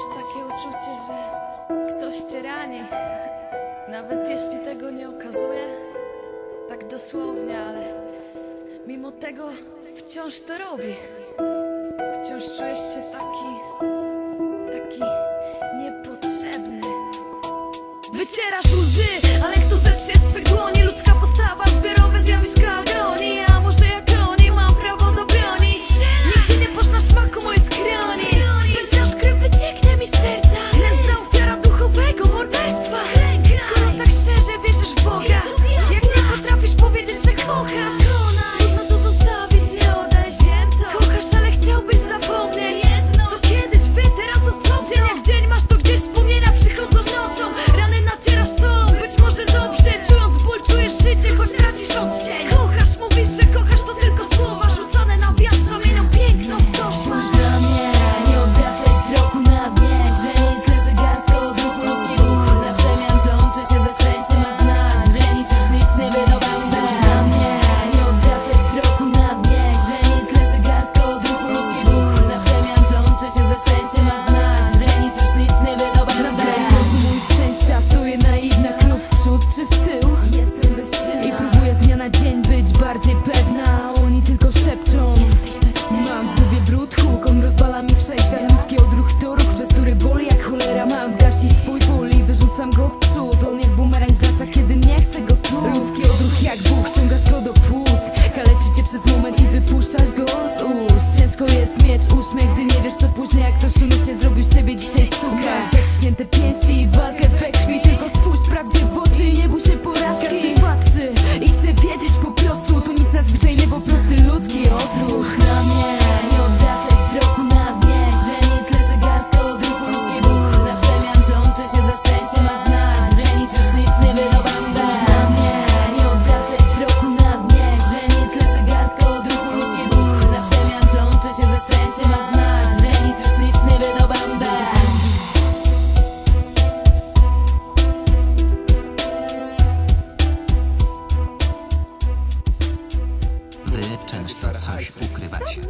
masz takie uczucie, że ktoś cię rani. Nawet jeśli tego nie okazuje, tak dosłownie, ale mimo tego wciąż to robi. Wciąż czujesz się taki, taki niepotrzebny. Wycierasz łzy, ale kto zetrze z twych dłoni? stracisz odcień. Kochasz, mówisz, że kochasz, to tylko słowa. Starać ukrywać się.